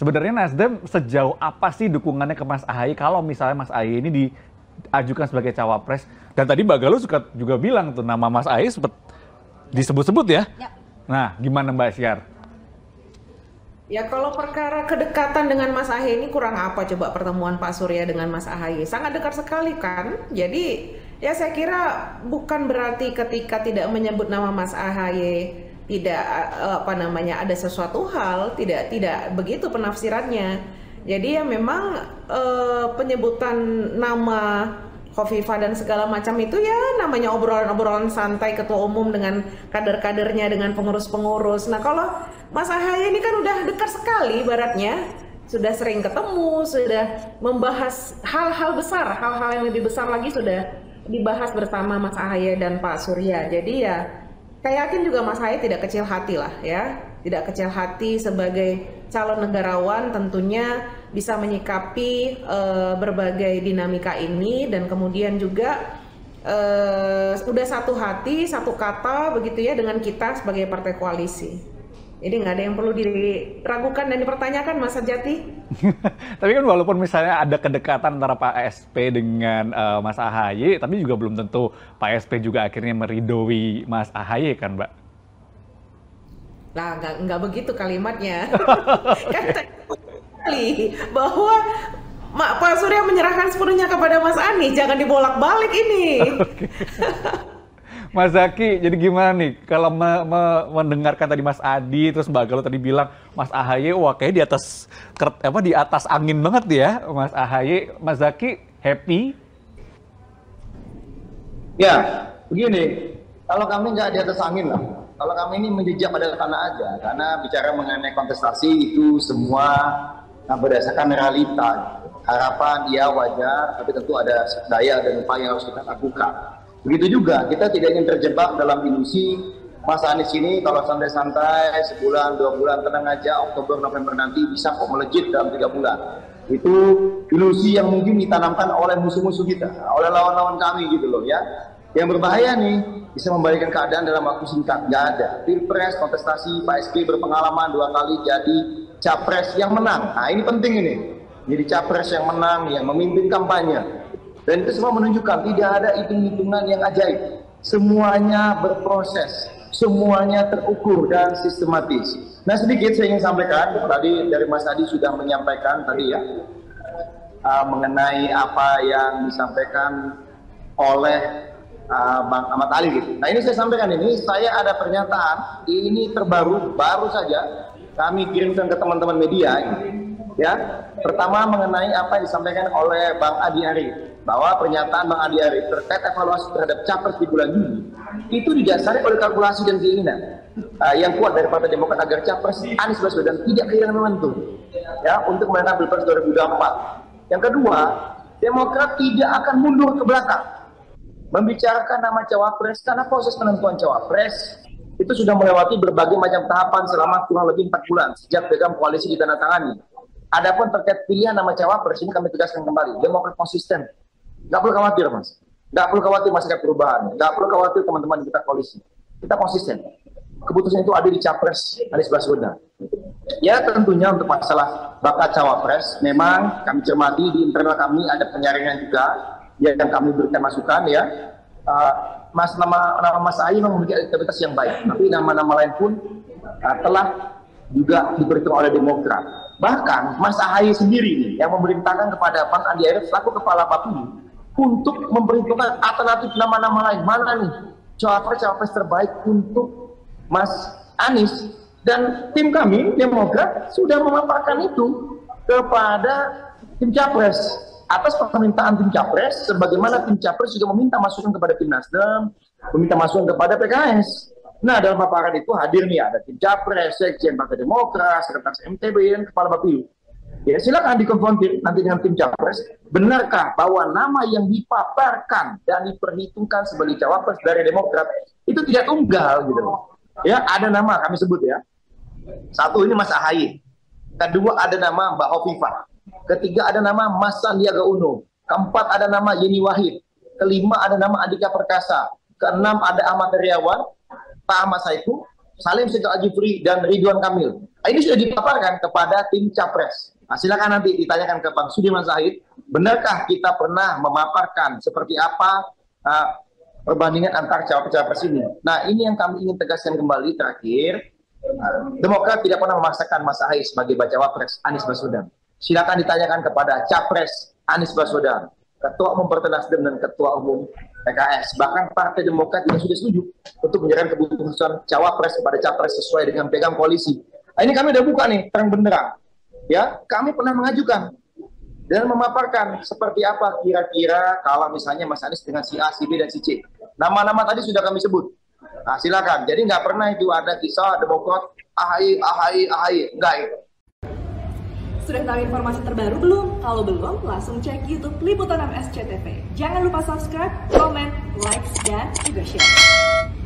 sebenarnya Nasdem sejauh apa sih dukungannya ke Mas Ahaye kalau misalnya Mas Ahaye ini diajukan sebagai cawapres? Dan tadi Mbak Galuh juga, juga bilang tuh nama Mas Ahaye sempat disebut-sebut ya. ya. Nah, gimana Mbak Syar? Ya kalau perkara kedekatan dengan Mas Ahaye ini kurang apa coba pertemuan Pak Surya dengan Mas Ahaye? Sangat dekat sekali kan? Jadi ya saya kira bukan berarti ketika tidak menyebut nama Mas Ahaye tidak eh, apa namanya ada sesuatu hal tidak tidak begitu penafsirannya. Jadi ya memang uh, penyebutan nama Kofifa dan segala macam itu ya namanya obrolan-obrolan santai ketua umum dengan kader-kadernya dengan pengurus-pengurus. Nah kalau Mas Ahaye ini kan udah dekat sekali baratnya sudah sering ketemu, sudah membahas hal-hal besar, hal-hal yang lebih besar lagi sudah dibahas bersama Mas Ahaye dan Pak Surya. Jadi ya saya yakin juga Mas Ahaye tidak kecil hati lah ya, tidak kecil hati sebagai calon negarawan tentunya bisa menyikapi uh, berbagai dinamika ini dan kemudian juga uh, udah satu hati satu kata begitu ya dengan kita sebagai partai koalisi. Jadi nggak ada yang perlu diragukan dan dipertanyakan Mas Jati. tapi kan walaupun misalnya ada kedekatan antara Pak SP dengan uh, Mas Ahaye, tapi juga belum tentu Pak SP juga akhirnya meridoi Mas Ahaye kan Mbak? Nah, nggak, nggak begitu kalimatnya. kan sekali bahwa Pak Surya menyerahkan sepenuhnya kepada Mas Anies, jangan dibolak-balik ini. Mas Zaki, jadi gimana nih? Kalau me me mendengarkan tadi Mas Adi, terus Mbak Galuh tadi bilang Mas Ahaye, wah kayaknya di atas apa di atas angin banget ya, Mas Ahaye, Mas Zaki happy? Ya, begini, kalau kami nggak di atas angin lah, kalau kami ini menjejak pada tanah aja, karena bicara mengenai kontestasi itu semua nah berdasarkan realita. Harapan dia wajar tapi tentu ada daya dan upaya yang harus kita lakukan begitu juga kita tidak ingin terjebak dalam ilusi Mas Anies ini kalau santai-santai sebulan dua bulan tenang aja Oktober November nanti bisa kok melejit dalam tiga bulan itu ilusi yang mungkin ditanamkan oleh musuh-musuh kita oleh lawan-lawan kami gitu loh ya yang berbahaya nih bisa membalikkan keadaan dalam waktu singkat nggak ada pilpres kontestasi Pak SBY berpengalaman dua kali jadi capres yang menang. Nah ini penting ini. Jadi capres yang menang, yang memimpin kampanye. Dan itu semua menunjukkan tidak ada hitung-hitungan yang ajaib. Semuanya berproses, semuanya terukur dan sistematis. Nah sedikit saya ingin sampaikan, tadi dari Mas Adi sudah menyampaikan tadi ya, uh, mengenai apa yang disampaikan oleh uh, Bang Ahmad Ali gitu. Nah ini saya sampaikan ini, saya ada pernyataan, ini terbaru, baru saja kami kirimkan ke teman-teman media ya pertama mengenai apa yang disampaikan oleh Bang Adi Ari bahwa pernyataan Bang Adi Ari terkait evaluasi terhadap capres di bulan Juni itu didasari oleh kalkulasi dan keinginan uh, yang kuat dari Partai Demokrat agar capres Anies Baswedan tidak kehilangan momentum ya untuk memenangkan Pilpres 2024. Yang kedua, Demokrat tidak akan mundur ke belakang membicarakan nama cawapres karena proses penentuan cawapres itu sudah melewati berbagai macam tahapan selama kurang lebih empat bulan sejak pegang koalisi ditandatangani. Adapun terkait pilihan nama cawapres ini kami tegaskan kembali, Demokrat konsisten. Gak perlu khawatir mas, gak perlu khawatir masih ada perubahan, gak perlu khawatir teman-teman kita koalisi. Kita konsisten. Keputusan itu ada di capres Anies Baswedan. Ya tentunya untuk masalah bakat cawapres, memang kami cermati di internal kami ada penyaringan juga yang kami berikan masukan ya. Uh, Mas nama nama Mas Ayi memiliki elektabilitas yang baik, tapi nama-nama lain pun uh, telah juga diperhitungkan oleh Demokrat. Bahkan Mas Ahaye sendiri nih, yang memerintahkan kepada Bang Andi Arief selaku kepala Bapil untuk memperhitungkan alternatif nama-nama lain mana nih cawapres-cawapres terbaik untuk Mas Anies dan tim kami Demokrat sudah memaparkan itu kepada tim capres atas permintaan tim capres, sebagaimana tim capres juga meminta masukan kepada tim Nasdem, meminta masukan kepada PKS. Nah, dalam paparan itu hadir nih ada tim capres, sekjen Partai Demokrat, sekretaris MTB, dan kepala Bapilu. Ya, silakan dikonfrontir nanti dengan tim capres. Benarkah bahwa nama yang dipaparkan dan diperhitungkan sebagai cawapres dari Demokrat itu tidak tunggal gitu. Ya, ada nama kami sebut ya. Satu ini Mas Ahaye. Kedua ada nama Mbak Hovifah. Ketiga ada nama Mas Sandiaga Uno. Keempat ada nama Yeni Wahid. Kelima ada nama Andika Perkasa. Keenam ada Ahmad Heriawan, Pak Ahmad Saiku. Salim Segaf Ajifri dan Ridwan Kamil. Ini sudah dipaparkan kepada tim capres. Nah, silakan nanti ditanyakan ke Bang Sudirman Said, benarkah kita pernah memaparkan seperti apa uh, perbandingan antar cawapres-cawapres ini? Nah, ini yang kami ingin tegaskan kembali terakhir. Uh, Demokrat tidak pernah memaksakan Mas Ahy sebagai bacawa pres Anies Baswedan. Silakan ditanyakan kepada capres Anies Baswedan, ketua umum Partai Nasdem dan ketua umum PKS. Bahkan Partai Demokrat juga sudah setuju untuk menyerahkan keputusan cawapres kepada capres sesuai dengan pegang koalisi. Nah, ini kami udah buka nih terang benderang. Ya, kami pernah mengajukan dan memaparkan seperti apa kira-kira kalau misalnya Mas Anies dengan si A, si B, dan si C. Nama-nama tadi sudah kami sebut. Nah, silakan. Jadi nggak pernah itu ada kisah Demokrat AHY, AHY, AHY. Enggak itu. Sudah tahu informasi terbaru belum? Kalau belum, langsung cek YouTube Liputan MSCTV. Jangan lupa subscribe, komen, like, dan juga share.